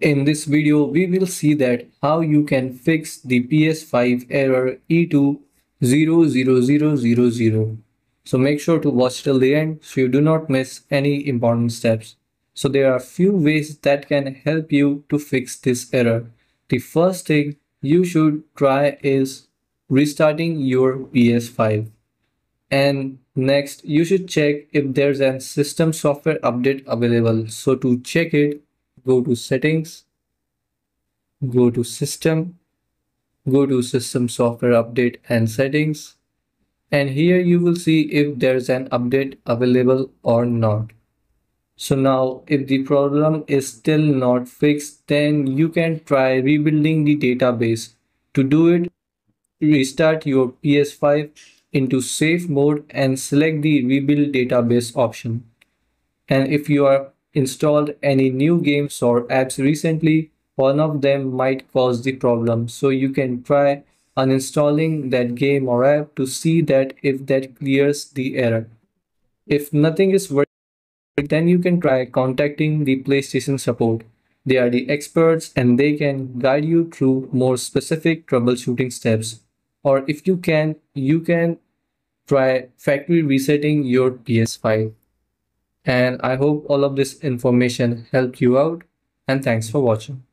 In this video, we will see that how you can fix the PS5 error E2000000. So make sure to watch till the end so you do not miss any important steps. So there are few ways that can help you to fix this error. The first thing you should try is restarting your PS5. And next, you should check if there's a system software update available. So to check it, go to settings, go to system, go to system software update and settings. And here you will see if there's an update available or not. So now if the problem is still not fixed, then you can try rebuilding the database. To do it, restart your PS5 into safe mode and select the rebuild database option. And if you are installed any new games or apps recently, one of them might cause the problem. So you can try uninstalling that game or app to see that if that clears the error. If nothing is working, then you can try contacting the PlayStation support. They are the experts and they can guide you through more specific troubleshooting steps. Or if you can, you can try factory resetting your PS5. And I hope all of this information helped you out and thanks for watching.